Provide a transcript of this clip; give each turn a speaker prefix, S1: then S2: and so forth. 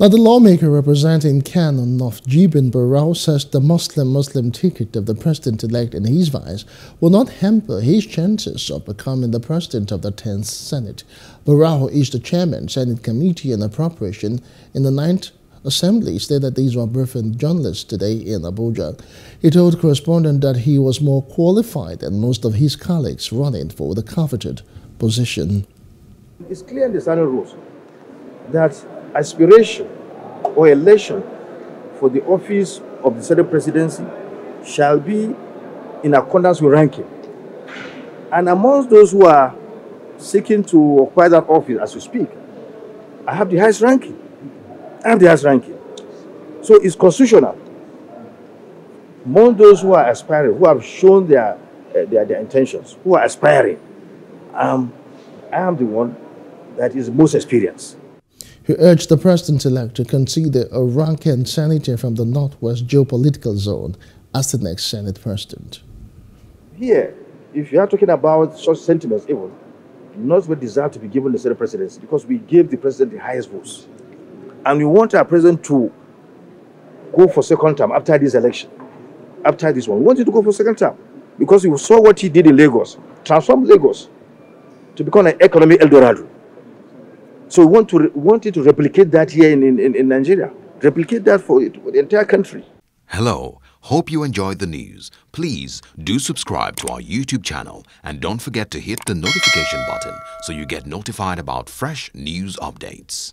S1: Now, the lawmaker representing Kano North Jibrin Barau says the Muslim-Muslim ticket of the president-elect and his vice will not hamper his chances of becoming the president of the 10th Senate. Barau is the chairman, Senate Committee on Appropriation in the 9th Assembly stated that these were briefing journalists today in Abuja. He told correspondent that he was more qualified than most of his colleagues running for the coveted position.
S2: It's clear in the standing rules that aspiration or election for the office of the Senate presidency shall be in accordance with ranking. And amongst those who are seeking to acquire that office as we speak, I have the highest ranking. I have the highest ranking. So it's constitutional. Among those who are aspiring, who have shown their, uh, their, their intentions, who are aspiring, um, I am the one that is most experienced.
S1: He urged the president-elect to consider a ranking senator from the Northwest geopolitical zone as the next Senate president.
S2: Here, if you are talking about such sentiments even, Northwest deserve to be given the Senate presidency because we gave the president the highest votes. And we want our president to go for second term after this election, after this one. We wanted to go for second term because we saw what he did in Lagos, transform Lagos to become an economic Eldorado. So we want to wanted to replicate that here in, in, in Nigeria, replicate that for, for the entire country.
S3: Hello, hope you enjoyed the news. Please do subscribe to our YouTube channel and don't forget to hit the notification button so you get notified about fresh news updates.